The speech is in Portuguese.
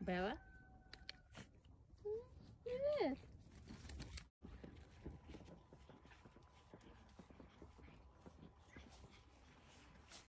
Bella